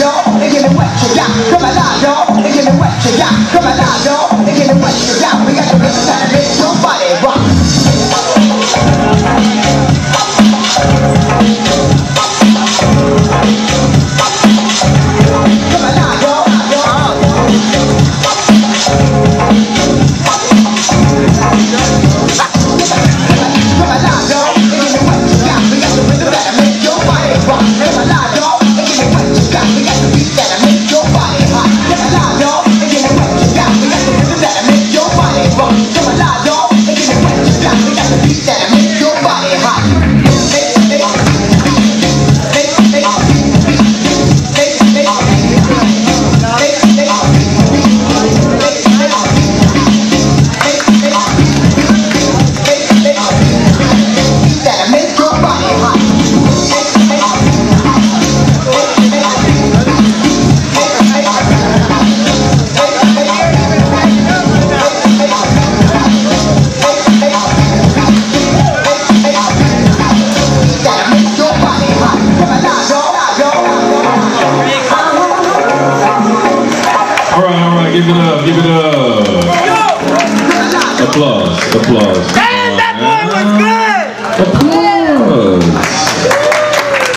dog, and give me what you got. Come alive, dog, and give me what you got. Come alive, dog. Give it up, give it up. Applause, applause.